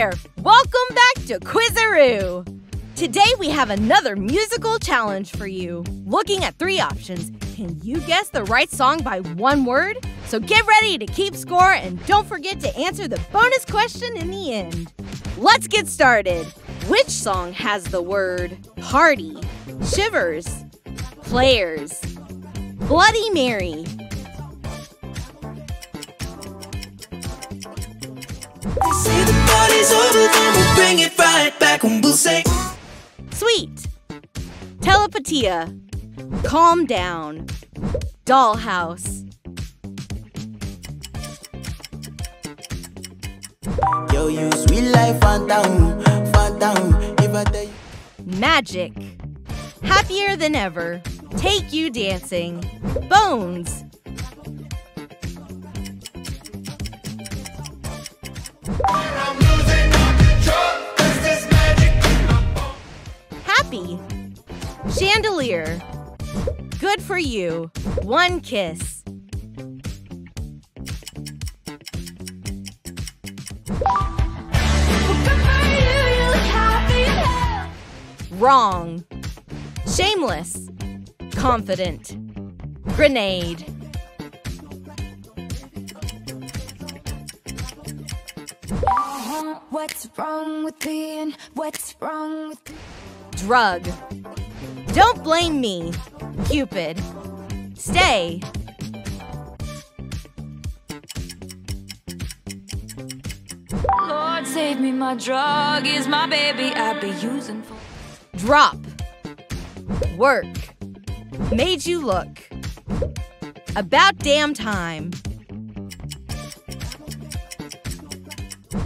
there! Welcome back to Quizzeroo! Today we have another musical challenge for you. Looking at three options, can you guess the right song by one word? So get ready to keep score and don't forget to answer the bonus question in the end. Let's get started. Which song has the word party, shivers, players, Bloody Mary? Party's over, then we'll bring it right back and we'll say Sweet, Telepatia, Calm Down, Dollhouse, Yo, you sweet life, phantom, phantom If I tell you. Magic, Happier Than Ever, Take You Dancing, Bones, Chandelier, Good for You, One Kiss, Wrong, Shameless, Confident, Grenade, uh-huh. What's wrong with being? What's wrong with Drug, Don't Blame Me, Cupid, Stay, Lord save me, my drug is my baby. I be using for Drop, Work, Made You Look, About Damn Time,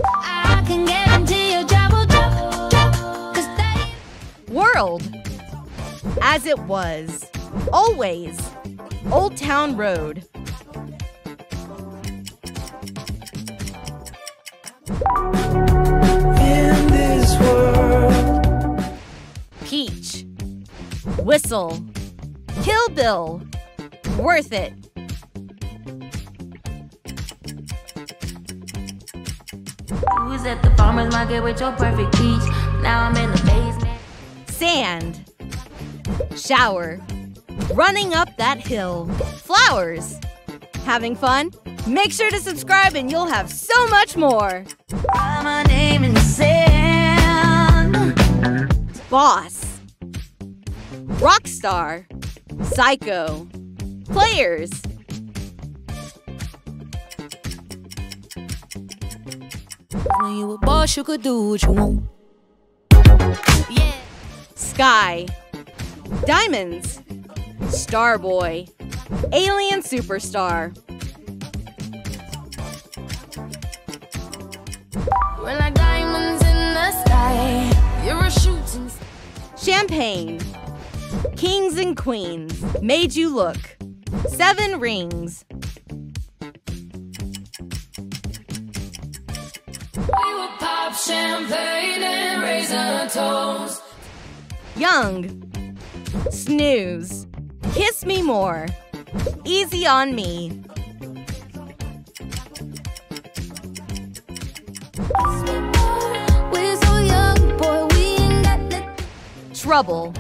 I can guarantee your job will drop, drop Cause they World, As It Was, Always, Old Town Road, In this world Peach, Whistle, Kill Bill, Worth It, You was at the farmer's market with your perfect peach. Now I'm in the basement. Sand, Shower, Running Up That Hill, Flowers. Having fun? Make sure to subscribe and you'll have so much more. Write my name in the sand. Boss, Rockstar, Psycho, Players, When you a boss you could do what you want yeah. Sky, Diamonds, Starboy, Alien Superstar, We're like diamonds in the sky You're a shooting Champagne, Kings and Queens, Made You Look, Seven Rings, We would pop champagne and raise a toast. Young, Snooze, Kiss Me More, Easy on Me, We're so young, boy, we ain't got the Trouble,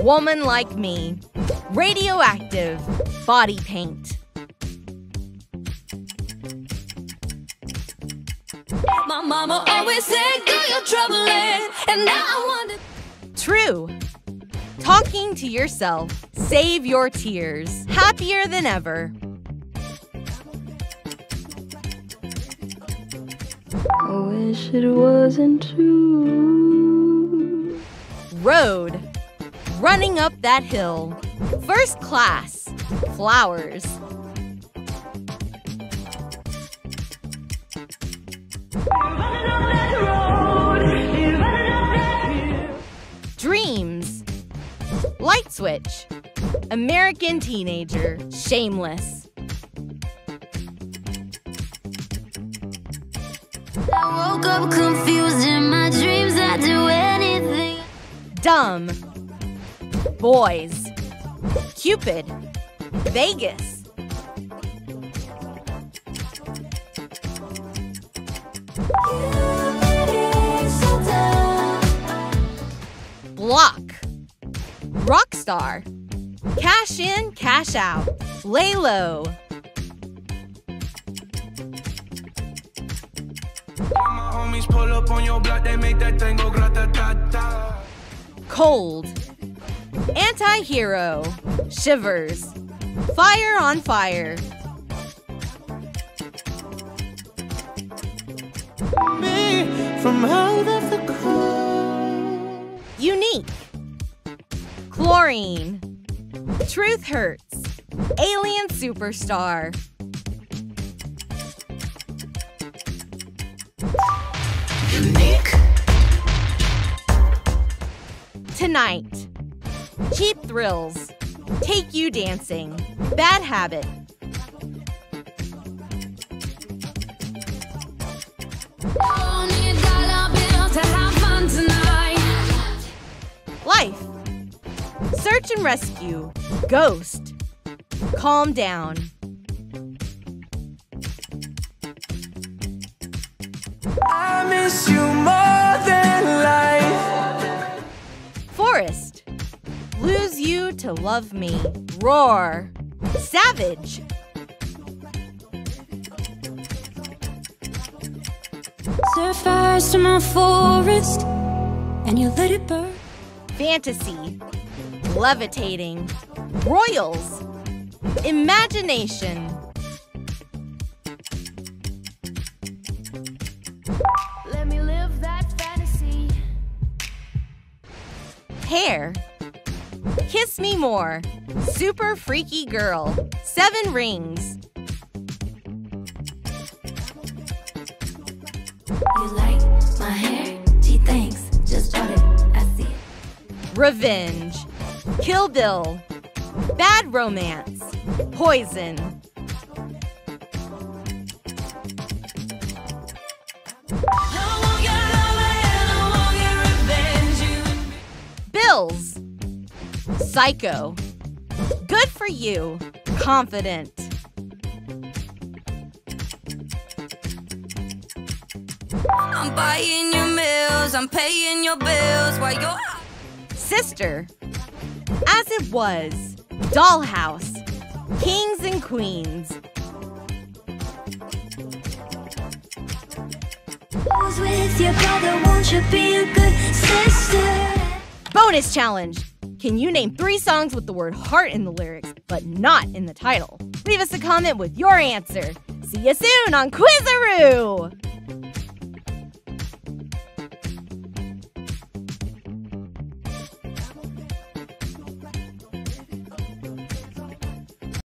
Woman Like Me, Radioactive, Body Paint, My mama always said, do your troubling And now I wonder True, Talking to Yourself, Save Your Tears, Happier Than Ever, I wish it wasn't true. Road, Running Up That Hill, First Class, Flowers, Dreams, Light switch. American teenager. Shameless. I woke up confused in my dreams. I do anything. Dumb. Boys. Cupid. Vegas. Block. Block. Rockstar. Cash in, cash out. Lay low. Pull up on your block, they make that thing go grata-ta-ta. Cold. Anti hero. Shivers. Fire on fire. Me from out of the cold. Unique. Chlorine. Truth hurts. Alien superstar. Unique. Tonight. Cheap thrills. Take you dancing. Bad habit. Only a dollar bill to have fun tonight. Life. Search and rescue. Ghost. Calm down. I miss you more than life. Forest. Lose you to love me. Roar. Savage. Set fires to my forest, and you let it burn. Fantasy. Levitating. Royals. Imagination. Let me live that fantasy. Hair. Kiss me more. Super freaky girl. Seven rings. You like my hair? Gee, thanks. Just bought it. I see. Revenge. Kill Bill. Bad romance. Poison. I won't get love and I won't get revenge. You Bills. Psycho. Good for you. Confident. I'm buying your meals, I'm paying your bills while you're Sister. As it was. Dollhouse. Kings and queens. With your brother? Won't you be a good sister? Bonus challenge. Can you name three songs with the word heart in the lyrics, but not in the title? Leave us a comment with your answer. See you soon on Quizzeroo!